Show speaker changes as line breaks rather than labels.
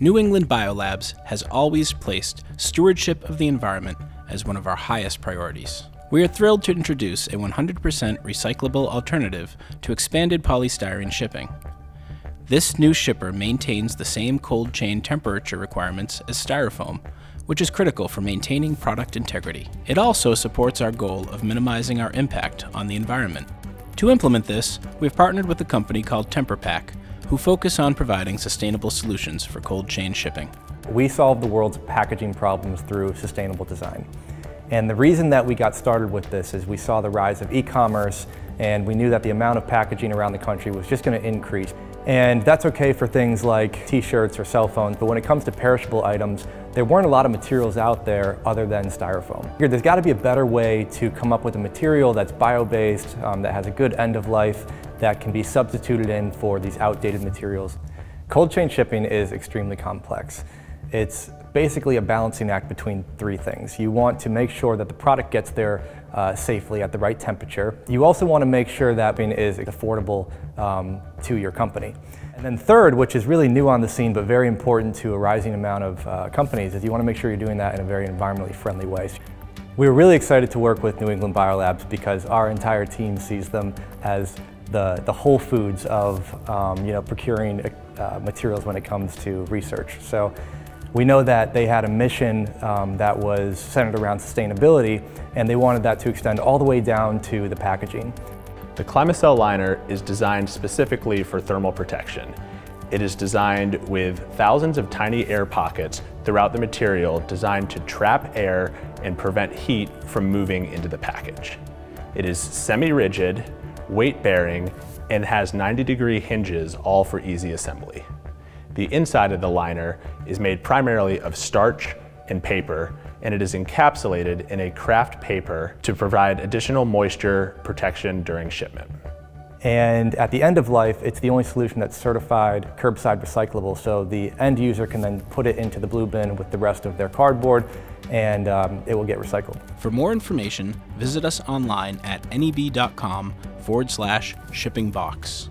New England Biolabs has always placed stewardship of the environment as one of our highest priorities. We are thrilled to introduce a 100% recyclable alternative to expanded polystyrene shipping. This new shipper maintains the same cold chain temperature requirements as styrofoam, which is critical for maintaining product integrity. It also supports our goal of minimizing our impact on the environment. To implement this, we've partnered with a company called TemperPack, who focus on providing sustainable solutions for cold chain shipping.
We solve the world's packaging problems through sustainable design. And the reason that we got started with this is we saw the rise of e-commerce and we knew that the amount of packaging around the country was just going to increase. And that's okay for things like t-shirts or cell phones, but when it comes to perishable items, there weren't a lot of materials out there other than styrofoam. There's got to be a better way to come up with a material that's bio-based, um, that has a good end of life, that can be substituted in for these outdated materials. Cold chain shipping is extremely complex. It's basically a balancing act between three things. You want to make sure that the product gets there uh, safely at the right temperature. You also want to make sure that it is affordable um, to your company. And then third, which is really new on the scene but very important to a rising amount of uh, companies, is you want to make sure you're doing that in a very environmentally friendly way. We were really excited to work with New England Biolabs because our entire team sees them as the, the whole foods of um, you know, procuring uh, materials when it comes to research. So we know that they had a mission um, that was centered around sustainability and they wanted that to extend all the way down to the packaging.
The ClimaCell liner is designed specifically for thermal protection. It is designed with thousands of tiny air pockets throughout the material designed to trap air and prevent heat from moving into the package. It is semi-rigid, weight-bearing, and has 90 degree hinges all for easy assembly. The inside of the liner is made primarily of starch and paper, and it is encapsulated in a kraft paper to provide additional moisture protection during shipment.
And at the end of life, it's the only solution that's certified curbside recyclable, so the end user can then put it into the blue bin with the rest of their cardboard, and um, it will get recycled.
For more information, visit us online at neb.com forward slash shipping box.